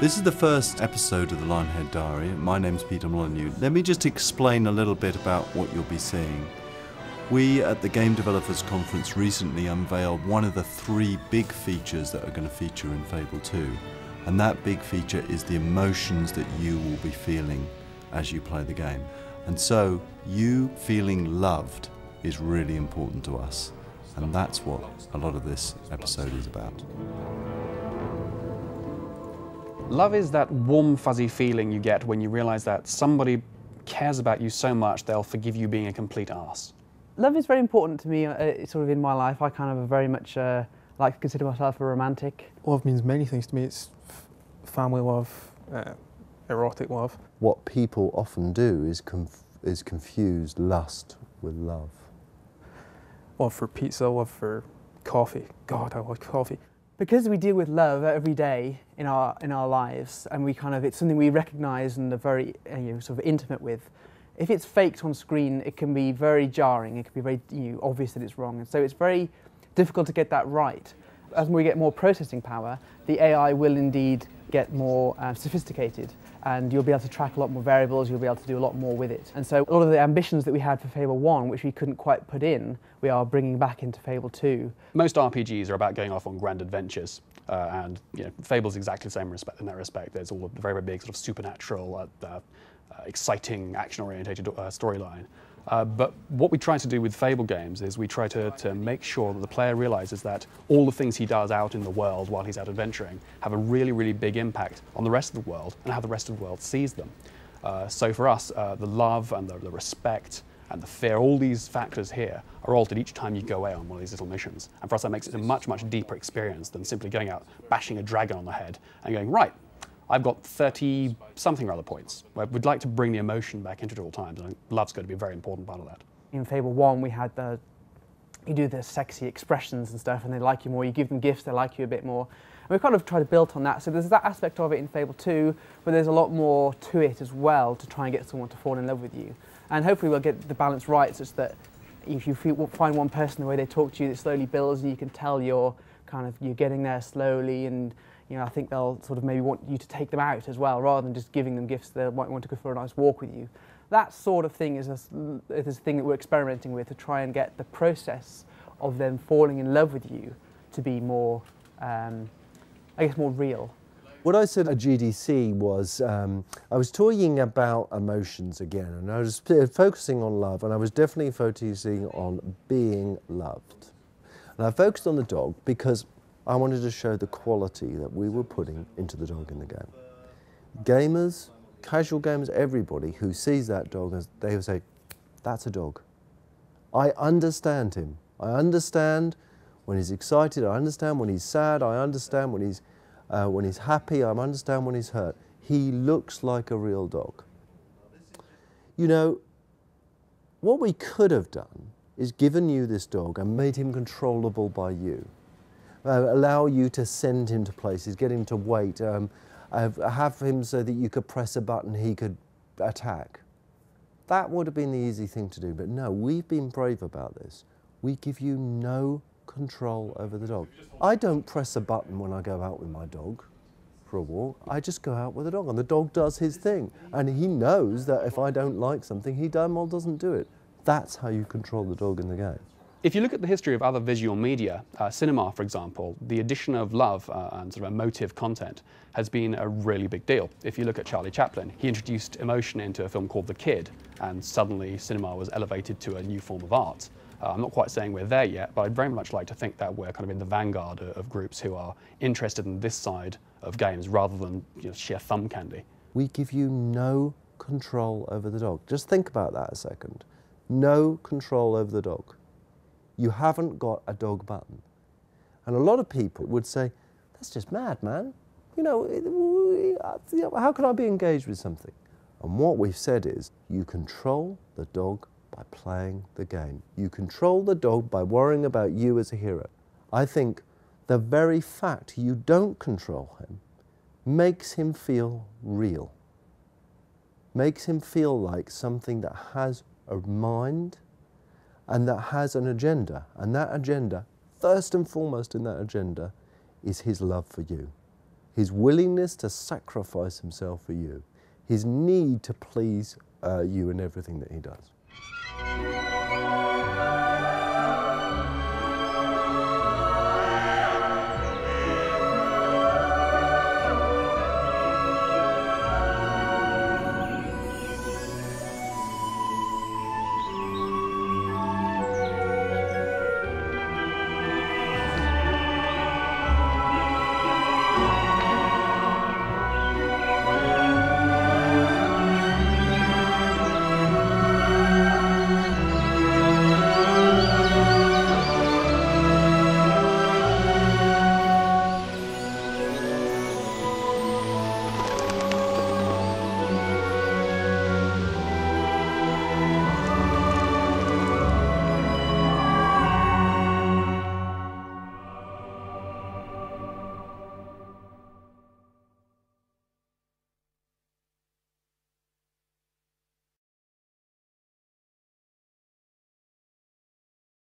This is the first episode of the Lionhead Diary. My name's Peter Molyneux. Let me just explain a little bit about what you'll be seeing. We at the Game Developers Conference recently unveiled one of the three big features that are going to feature in Fable 2. And that big feature is the emotions that you will be feeling as you play the game. And so, you feeling loved is really important to us. And that's what a lot of this episode is about. Love is that warm, fuzzy feeling you get when you realize that somebody cares about you so much they'll forgive you being a complete ass. Love is very important to me, uh, sort of in my life. I kind of very much uh, like to consider myself a romantic. Love means many things to me. It's family love, uh, erotic love. What people often do is, conf is confuse lust with love. Love for pizza, love for coffee. God, I love coffee. Because we deal with love every day in our in our lives, and we kind of it's something we recognise and are very uh, you know, sort of intimate with. If it's faked on screen, it can be very jarring. It can be very you know, obvious that it's wrong, and so it's very difficult to get that right. As we get more processing power, the AI will indeed get more uh, sophisticated and you'll be able to track a lot more variables, you'll be able to do a lot more with it. And so a lot of the ambitions that we had for Fable 1, which we couldn't quite put in, we are bringing back into Fable 2. Most RPGs are about going off on grand adventures, uh, and you know, Fable's exactly the same respect, in that respect. There's all a very, very big sort of supernatural, uh, uh, exciting, action-orientated uh, storyline. Uh, but what we try to do with Fable games is we try to, to make sure that the player realizes that all the things he does out in the world while he's out adventuring have a really, really big impact on the rest of the world and how the rest of the world sees them. Uh, so for us, uh, the love and the, the, respect and the fear, all these factors here are altered each time you go away on one of these little missions. And for us, that makes it a much, much deeper experience than simply going out, bashing a dragon on the head and going, right, I've got 30 something or other points. We'd like to bring the emotion back into it all times, and love's going to be a very important part of that. In Fable 1, we had the, you do the sexy expressions and stuff, and they like you more. You give them gifts, they like you a bit more. And we kind of try to build on that. So there's that aspect of it in Fable 2, but there's a lot more to it as well to try and get someone to fall in love with you. And hopefully we'll get the balance right such that if you find one person, the way they talk to you, it slowly builds, and you can tell you're kind of, you're getting there slowly, and you know, I think they'll sort of maybe want you to take them out as well, rather than just giving them gifts. They might want to go for a nice walk with you. That sort of thing is a, is a thing that we're experimenting with to try and get the process of them falling in love with you to be more, um, I guess, more real. What I said at GDC was um, I was talking about emotions again, and I was focusing on love, and I was definitely focusing on being loved. And I focused on the dog because I wanted to show the quality that we were putting into the dog in the game. Gamers, casual gamers, everybody who sees that dog, they will say, that's a dog. I understand him. I understand when he's excited, I understand when he's sad, I understand when he's, uh, when he's happy, I understand when he's hurt. He looks like a real dog. You know, what we could have done is given you this dog and made him controllable by you uh, allow you to send him to places, get him to wait, um, have him so that you could press a button, he could attack. That would have been the easy thing to do, but no, we've been brave about this. We give you no control over the dog. I don't press a button when I go out with my dog for a walk. I just go out with the dog and the dog does his thing. And he knows that if I don't like something, he damn well doesn't do it. That's how you control the dog in the game. If you look at the history of other visual media, uh, cinema, for example, the addition of love uh, and sort of emotive content has been a really big deal. If you look at Charlie Chaplin, he introduced emotion into a film called The Kid, and suddenly cinema was elevated to a new form of art. Uh, I'm not quite saying we're there yet, but I'd very much like to think that we're kind of in the vanguard of, groups who are interested in this side of games rather than you know, sheer thumb candy. We give you no control over the dog. Just think about that a second. No control over the dog you haven't got a dog button. And a lot of people would say, that's just mad, man. You know, uh, how can I be engaged with something? And what we've said is, you control the dog by playing the game. You control the dog by worrying about you as a hero. I think the very fact you don't control him makes him feel real, makes him feel like something that has a mind and that has an agenda. And that agenda, first and foremost in that agenda, is his love for you, his willingness to sacrifice himself for you, his need to please uh, you in everything that he does.